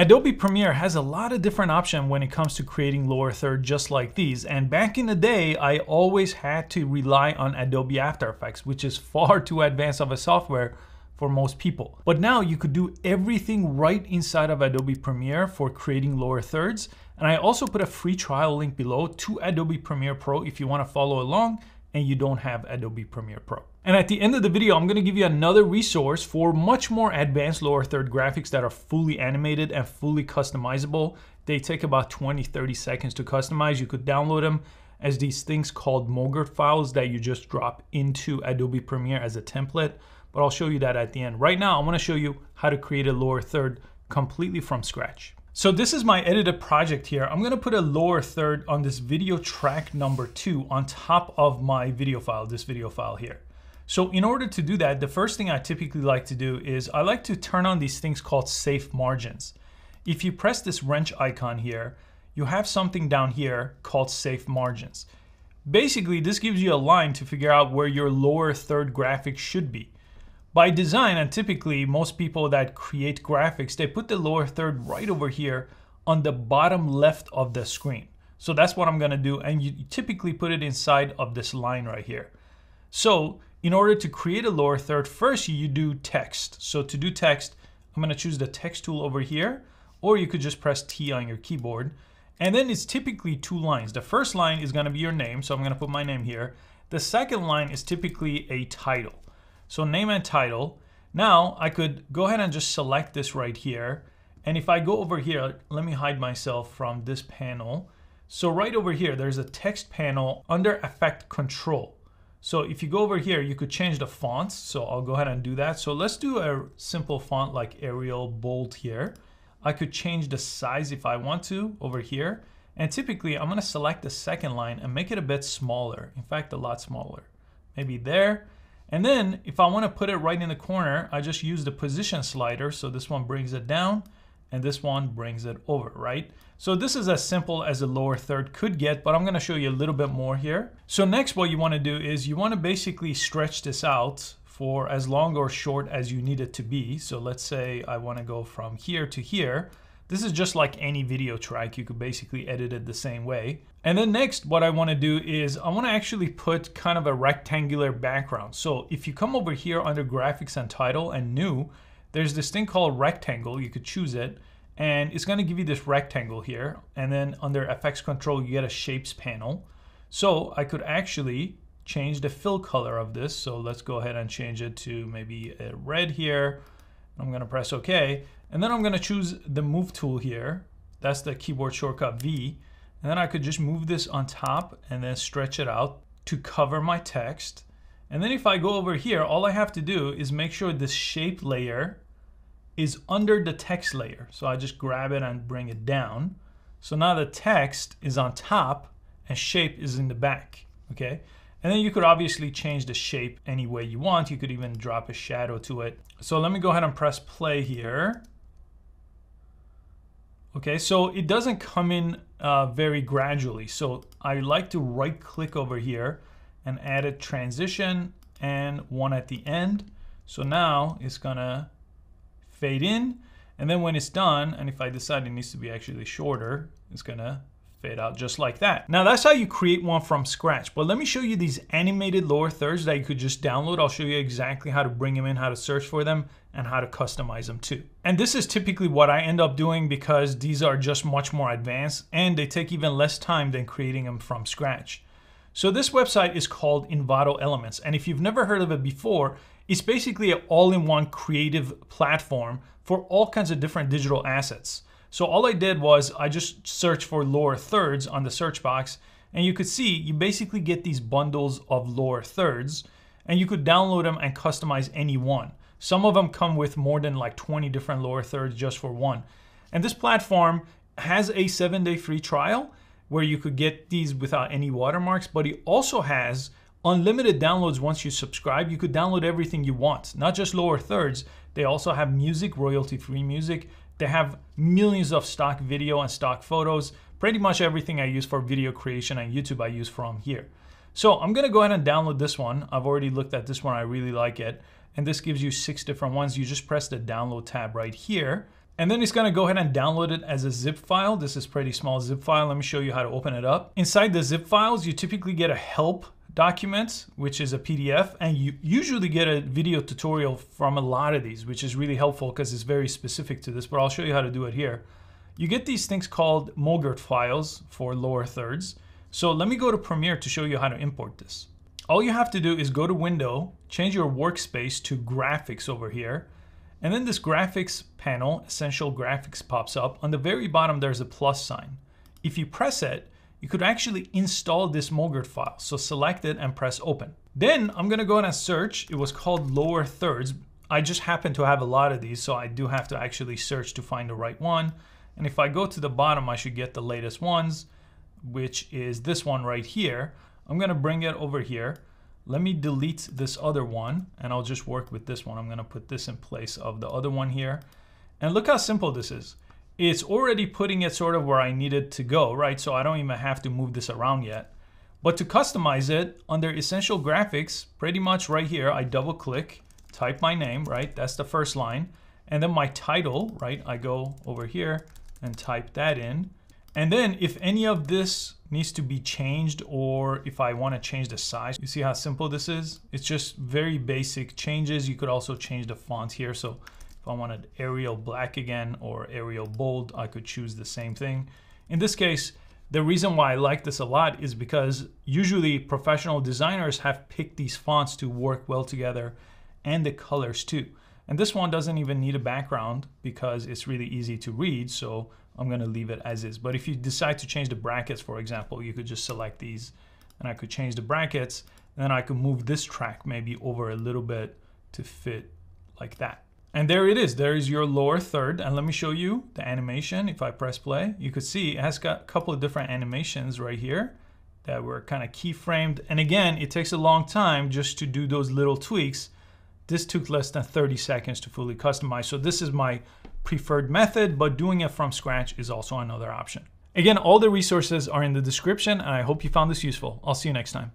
Adobe Premiere has a lot of different options when it comes to creating lower third just like these. And back in the day, I always had to rely on Adobe After Effects, which is far too advanced of a software for most people. But now you could do everything right inside of Adobe Premiere for creating lower thirds. And I also put a free trial link below to Adobe Premiere Pro if you wanna follow along and you don't have Adobe Premiere Pro. And at the end of the video, I'm gonna give you another resource for much more advanced lower third graphics that are fully animated and fully customizable. They take about 20, 30 seconds to customize. You could download them as these things called MOGRT files that you just drop into Adobe Premiere as a template. But I'll show you that at the end. Right now, I wanna show you how to create a lower third completely from scratch. So this is my edited project here. I'm gonna put a lower third on this video track number two on top of my video file, this video file here. So in order to do that, the first thing I typically like to do is I like to turn on these things called safe margins. If you press this wrench icon here, you have something down here called safe margins. Basically, this gives you a line to figure out where your lower third graphic should be. By design, and typically most people that create graphics, they put the lower third right over here on the bottom left of the screen. So that's what I'm gonna do, and you typically put it inside of this line right here. So in order to create a lower third, first you do text. So to do text, I'm gonna choose the text tool over here, or you could just press T on your keyboard. And then it's typically two lines. The first line is gonna be your name, so I'm gonna put my name here. The second line is typically a title. So name and title. Now I could go ahead and just select this right here. And if I go over here, let me hide myself from this panel. So right over here, there's a text panel under effect control. So if you go over here, you could change the fonts. So I'll go ahead and do that. So let's do a simple font like Arial Bold here. I could change the size if I want to over here. And typically I'm gonna select the second line and make it a bit smaller. In fact, a lot smaller. Maybe there. And then if I wanna put it right in the corner, I just use the position slider. So this one brings it down and this one brings it over, right? So this is as simple as a lower third could get, but I'm gonna show you a little bit more here. So next what you wanna do is you wanna basically stretch this out for as long or short as you need it to be. So let's say I wanna go from here to here. This is just like any video track. You could basically edit it the same way. And then next, what I wanna do is I wanna actually put kind of a rectangular background. So if you come over here under graphics and title and new, there's this thing called rectangle. You could choose it and it's gonna give you this rectangle here. And then under FX control, you get a shapes panel. So I could actually change the fill color of this. So let's go ahead and change it to maybe a red here. I'm gonna press okay. And then I'm gonna choose the move tool here. That's the keyboard shortcut V. And then I could just move this on top and then stretch it out to cover my text. And then if I go over here, all I have to do is make sure this shape layer is under the text layer. So I just grab it and bring it down. So now the text is on top and shape is in the back, okay? And then you could obviously change the shape any way you want. You could even drop a shadow to it. So let me go ahead and press play here. Okay, so it doesn't come in uh, very gradually. So I like to right click over here and add a transition and one at the end. So now it's gonna fade in, and then when it's done, and if I decide it needs to be actually shorter, it's gonna fade out just like that. Now that's how you create one from scratch. But let me show you these animated lower thirds that you could just download. I'll show you exactly how to bring them in, how to search for them, and how to customize them too. And this is typically what I end up doing because these are just much more advanced and they take even less time than creating them from scratch. So this website is called Envato Elements. And if you've never heard of it before, it's basically an all-in-one creative platform for all kinds of different digital assets. So all I did was I just searched for lower thirds on the search box and you could see you basically get these bundles of lower thirds and you could download them and customize any one. Some of them come with more than like 20 different lower thirds just for one. And this platform has a seven day free trial where you could get these without any watermarks, but it also has unlimited downloads once you subscribe. You could download everything you want, not just lower thirds. They also have music, royalty free music. They have millions of stock video and stock photos. Pretty much everything I use for video creation and YouTube I use from here. So I'm gonna go ahead and download this one. I've already looked at this one, I really like it. And this gives you six different ones. You just press the download tab right here. And then it's gonna go ahead and download it as a zip file. This is pretty small zip file. Let me show you how to open it up. Inside the zip files, you typically get a help document, which is a PDF, and you usually get a video tutorial from a lot of these, which is really helpful because it's very specific to this, but I'll show you how to do it here. You get these things called MOGRT files for lower thirds. So let me go to Premiere to show you how to import this. All you have to do is go to Window, change your workspace to Graphics over here, and then this Graphics panel, Essential Graphics pops up. On the very bottom, there's a plus sign. If you press it, you could actually install this MOGRT file. So select it and press open. Then I'm gonna go in and search. It was called lower thirds. I just happen to have a lot of these, so I do have to actually search to find the right one. And if I go to the bottom, I should get the latest ones, which is this one right here. I'm gonna bring it over here. Let me delete this other one and I'll just work with this one. I'm gonna put this in place of the other one here. And look how simple this is it's already putting it sort of where I need it to go, right? So I don't even have to move this around yet. But to customize it under Essential Graphics, pretty much right here, I double click, type my name, right? That's the first line. And then my title, right? I go over here and type that in. And then if any of this needs to be changed or if I want to change the size, you see how simple this is? It's just very basic changes. You could also change the font here. So if I wanted Arial black again or Arial bold, I could choose the same thing. In this case, the reason why I like this a lot is because usually professional designers have picked these fonts to work well together and the colors too. And this one doesn't even need a background because it's really easy to read. So I'm gonna leave it as is. But if you decide to change the brackets, for example, you could just select these and I could change the brackets. Then I could move this track maybe over a little bit to fit like that. And there it is. There is your lower third. And let me show you the animation. If I press play, you could see it has got a couple of different animations right here that were kind of keyframed. And again, it takes a long time just to do those little tweaks. This took less than 30 seconds to fully customize. So this is my preferred method, but doing it from scratch is also another option. Again, all the resources are in the description and I hope you found this useful. I'll see you next time.